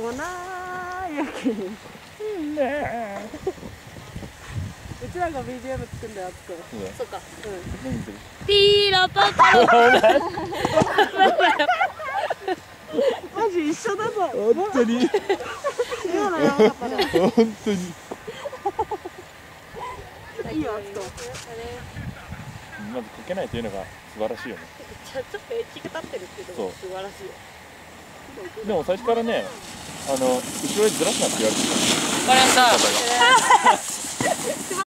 粉焼き。にねうちらが BGM 作んだよあつくんそうだそっか。何言ってるピーラパパ。マジ一緒だぞ。本当に。今のやばかったね。本当に。いいよあつくんまずこけないというのが素晴らしいよね。ちょっとエッジが立ってるっていうのも素晴らしいよ。でも最初からねあの後ろへずらすなって言われてたわかりました